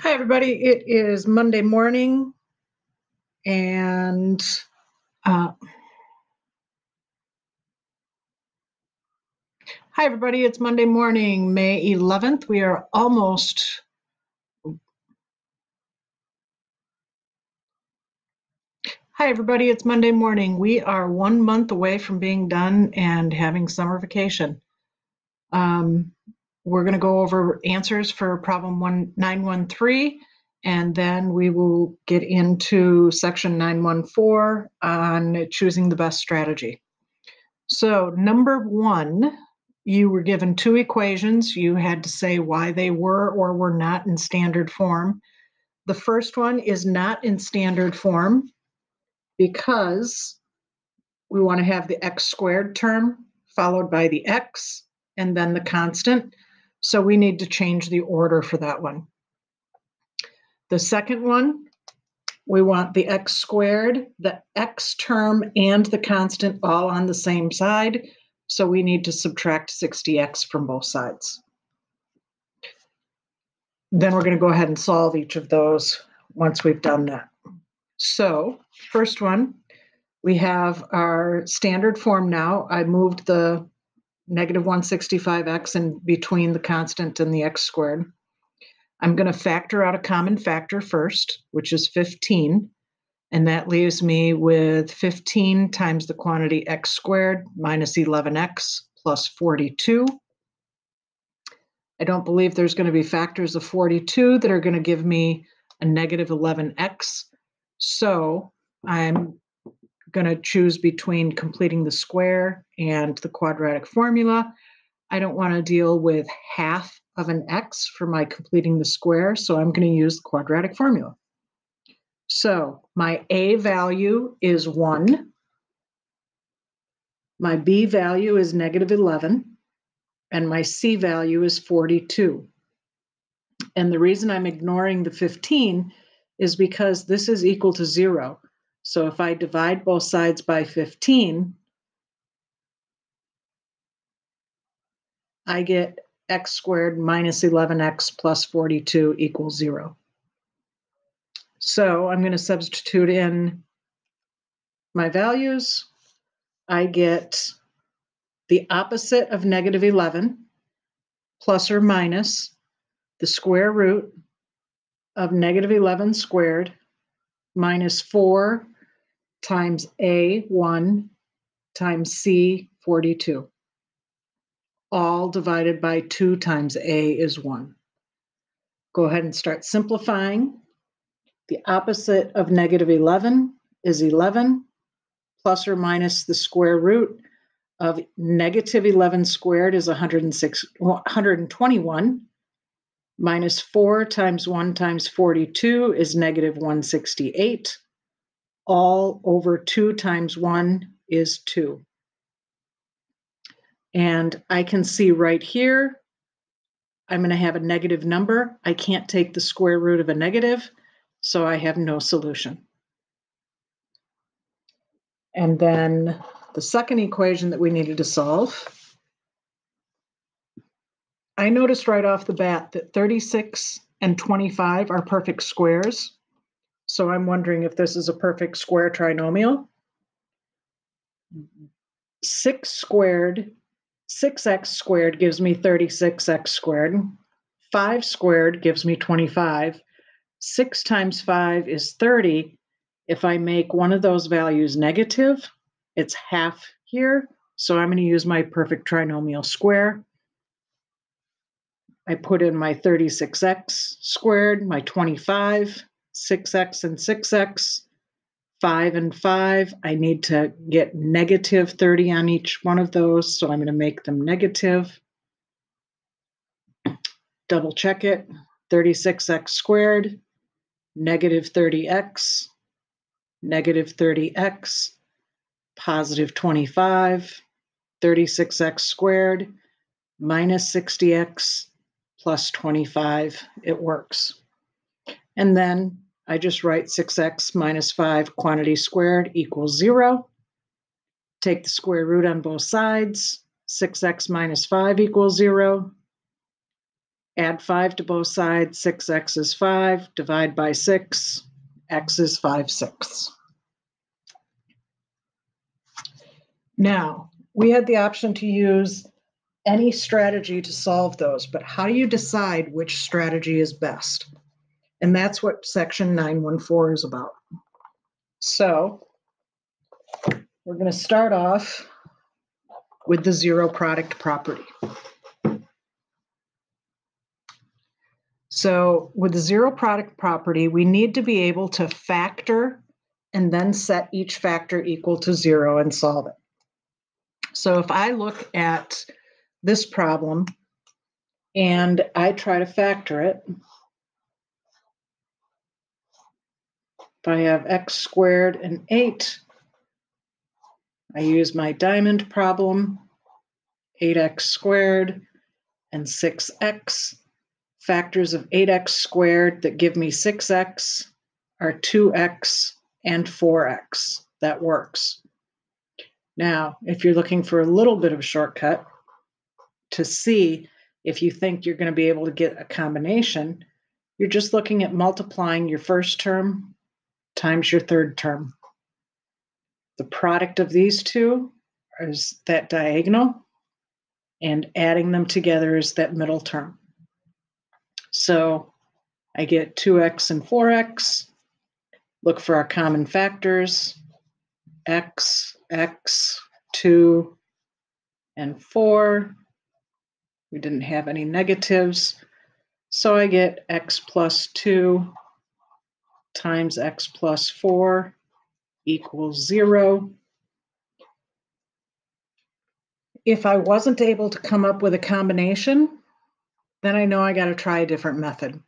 Hi, everybody. It is Monday morning, and uh, hi, everybody. It's Monday morning, May 11th. We are almost. Hi, everybody. It's Monday morning. We are one month away from being done and having summer vacation. Um, we're going to go over answers for problem 913, and then we will get into section 914 on choosing the best strategy. So, number one, you were given two equations. You had to say why they were or were not in standard form. The first one is not in standard form because we want to have the x squared term followed by the x and then the constant. So we need to change the order for that one. The second one, we want the x squared, the x term, and the constant all on the same side. So we need to subtract 60x from both sides. Then we're going to go ahead and solve each of those once we've done that. So first one, we have our standard form now. I moved the negative 165x in between the constant and the x squared. I'm going to factor out a common factor first, which is 15. And that leaves me with 15 times the quantity x squared minus 11x plus 42. I don't believe there's going to be factors of 42 that are going to give me a negative 11x. So I'm going to choose between completing the square and the quadratic formula. I don't want to deal with half of an x for my completing the square, so I'm going to use the quadratic formula. So my a value is 1. My b value is negative 11. And my c value is 42. And the reason I'm ignoring the 15 is because this is equal to 0. So if I divide both sides by 15, I get x squared minus 11x plus 42 equals 0. So I'm going to substitute in my values. I get the opposite of negative 11 plus or minus the square root of negative 11 squared minus 4 times A1 times C42. All divided by 2 times A is 1. Go ahead and start simplifying. The opposite of negative 11 is 11, plus or minus the square root of negative 11 squared is 106, 121, minus 4 times 1 times 42 is negative 168 all over 2 times 1 is 2. And I can see right here, I'm going to have a negative number. I can't take the square root of a negative, so I have no solution. And then the second equation that we needed to solve, I noticed right off the bat that 36 and 25 are perfect squares. So I'm wondering if this is a perfect square trinomial. 6 squared, 6x squared gives me 36x squared. 5 squared gives me 25. 6 times 5 is 30. If I make one of those values negative, it's half here. So I'm going to use my perfect trinomial square. I put in my 36x squared, my 25, 6x and 6x, 5 and 5. I need to get negative 30 on each one of those, so I'm going to make them negative. Double check it. 36x squared, negative 30x, negative 30x, positive 25, 36x squared, minus 60x, plus 25. It works. And then I just write 6x minus 5 quantity squared equals 0. Take the square root on both sides. 6x minus 5 equals 0. Add 5 to both sides. 6x is 5. Divide by 6. x is 5 sixths. Now, we had the option to use any strategy to solve those, but how do you decide which strategy is best? And that's what section 914 is about. So we're going to start off with the zero product property. So with the zero product property, we need to be able to factor and then set each factor equal to zero and solve it. So if I look at this problem and I try to factor it, if I have x squared and 8, I use my diamond problem, 8x squared and 6x. Factors of 8x squared that give me 6x are 2x and 4x. That works. Now, if you're looking for a little bit of a shortcut to see if you think you're going to be able to get a combination, you're just looking at multiplying your first term times your third term. The product of these two is that diagonal, and adding them together is that middle term. So I get 2x and 4x. Look for our common factors, x, x, 2, and 4. We didn't have any negatives. So I get x plus 2 times x plus 4 equals 0. If I wasn't able to come up with a combination, then I know I got to try a different method.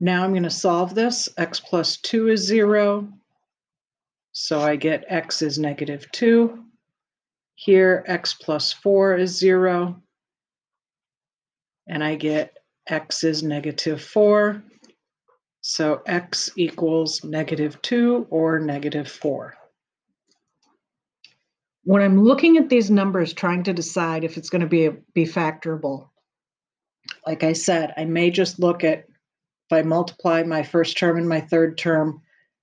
Now I'm going to solve this. x plus 2 is 0. So I get x is negative 2. Here, x plus 4 is 0. And I get x is negative 4. So x equals negative 2 or negative 4. When I'm looking at these numbers, trying to decide if it's going to be, be factorable, like I said, I may just look at if I multiply my first term and my third term,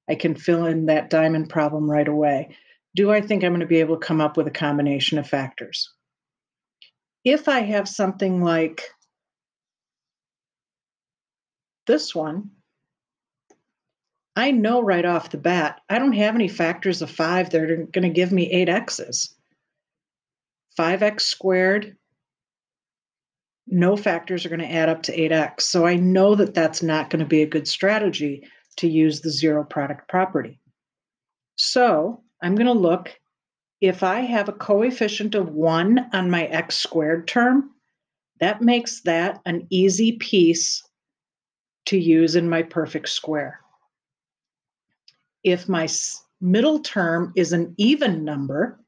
I can fill in that diamond problem right away. Do I think I'm going to be able to come up with a combination of factors? If I have something like this one, I know right off the bat, I don't have any factors of five that are going to give me eight x's. 5x squared, no factors are going to add up to 8x. So I know that that's not going to be a good strategy to use the zero product property. So I'm going to look if I have a coefficient of 1 on my x squared term, that makes that an easy piece to use in my perfect square. If my middle term is an even number,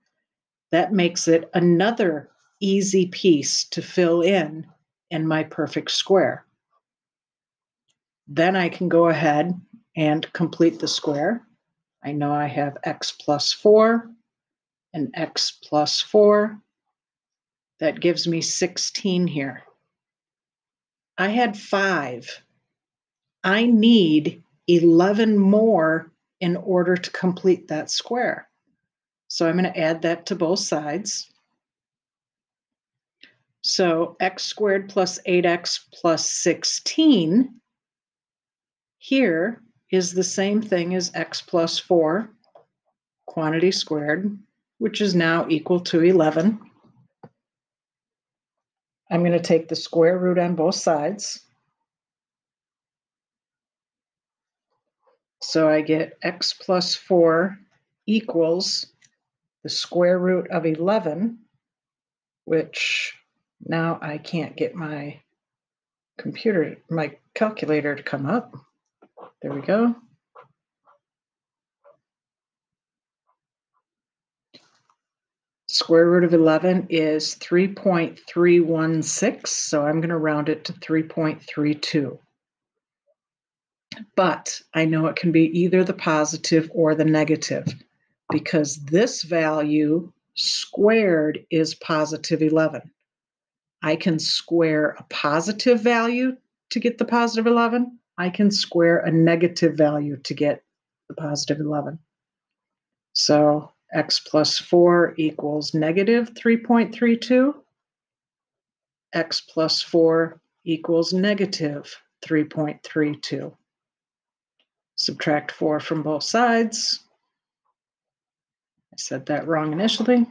that makes it another easy piece to fill in in my perfect square. Then I can go ahead and complete the square. I know I have x plus 4 and x plus 4. That gives me 16 here. I had 5 I need 11 more in order to complete that square. So I'm going to add that to both sides. So x squared plus 8x plus 16 here is the same thing as x plus 4 quantity squared, which is now equal to 11. I'm going to take the square root on both sides. So I get x plus 4 equals the square root of 11, which now I can't get my computer, my calculator to come up. There we go. Square root of 11 is 3.316, so I'm going to round it to 3.32 but I know it can be either the positive or the negative because this value squared is positive 11. I can square a positive value to get the positive 11. I can square a negative value to get the positive 11. So x plus 4 equals negative 3.32. x plus 4 equals negative 3.32. Subtract 4 from both sides. I said that wrong initially.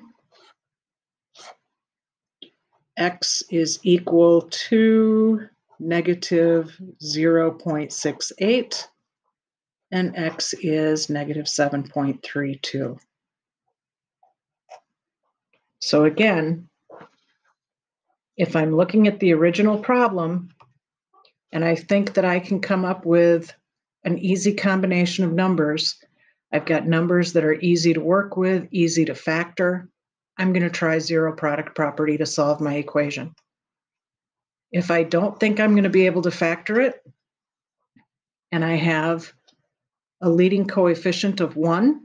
x is equal to negative 0.68 and x is negative 7.32. So again, if I'm looking at the original problem and I think that I can come up with an easy combination of numbers, I've got numbers that are easy to work with, easy to factor, I'm going to try zero product property to solve my equation. If I don't think I'm going to be able to factor it, and I have a leading coefficient of 1,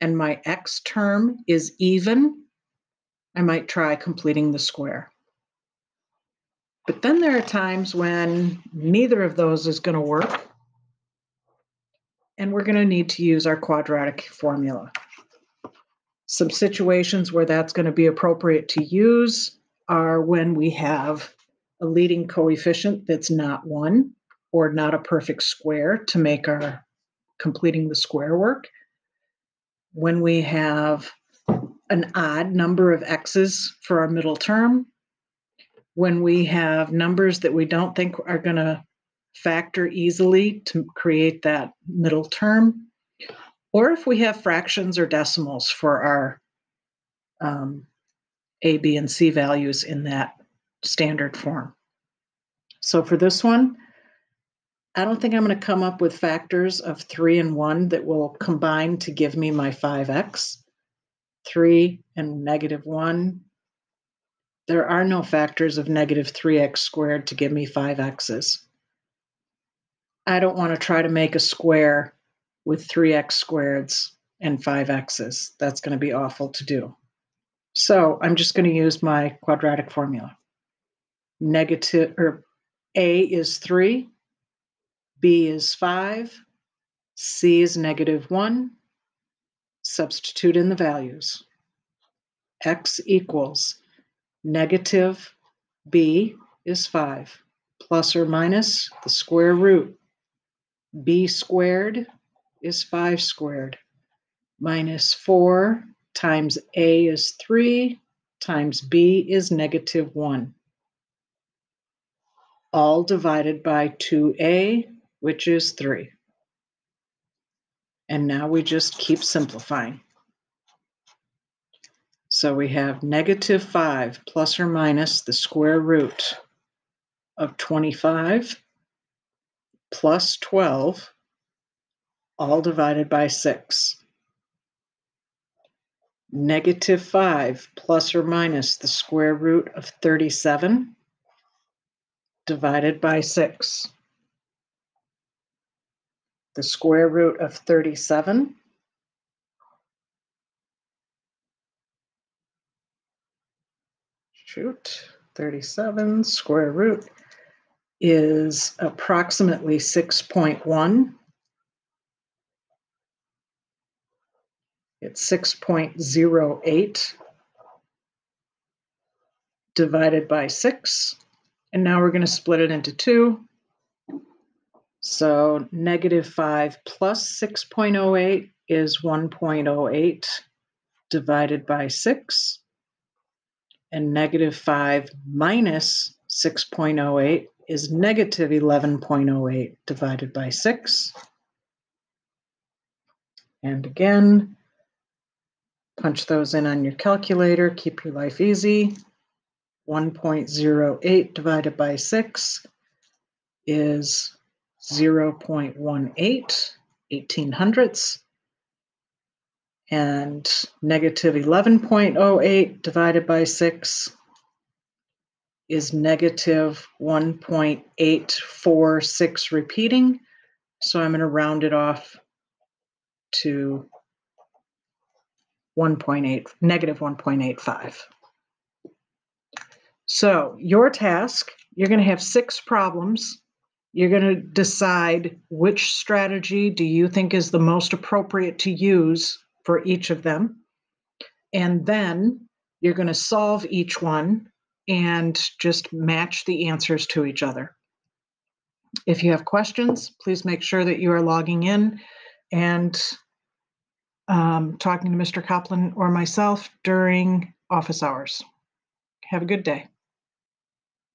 and my x term is even, I might try completing the square. But then there are times when neither of those is going to work, and we're going to need to use our quadratic formula. Some situations where that's going to be appropriate to use are when we have a leading coefficient that's not one or not a perfect square to make our completing the square work. When we have an odd number of x's for our middle term. When we have numbers that we don't think are going to factor easily to create that middle term or if we have fractions or decimals for our um, A, B, and C values in that standard form. So for this one, I don't think I'm going to come up with factors of 3 and 1 that will combine to give me my 5x. 3 and negative 1. There are no factors of negative 3x squared to give me 5x's. I don't want to try to make a square with 3x squareds and 5x's. That's going to be awful to do. So I'm just going to use my quadratic formula. Negative, or A is 3, B is 5, C is negative 1. Substitute in the values. X equals negative B is 5, plus or minus the square root. B squared is 5 squared minus 4 times a is 3 times b is negative 1. All divided by 2a, which is 3. And now we just keep simplifying. So we have negative 5 plus or minus the square root of 25 plus 12 all divided by 6. Negative 5 plus or minus the square root of 37 divided by 6. The square root of 37 shoot, 37 square root is approximately 6.1 It's 6.08 divided by 6. And now we're going to split it into two. So negative 5 plus 6.08 is 1.08 divided by 6. And negative 5 minus 6.08 is negative 11.08 divided by 6. And again, Punch those in on your calculator, keep your life easy. 1.08 divided by 6 is 0.18, 18 hundredths. And negative 11.08 divided by 6 is negative 1.846 repeating. So I'm going to round it off to 1.8, negative 1.85. So your task, you're going to have six problems. You're going to decide which strategy do you think is the most appropriate to use for each of them. And then you're going to solve each one and just match the answers to each other. If you have questions, please make sure that you are logging in and um, talking to Mr. Copland or myself during office hours. Have a good day.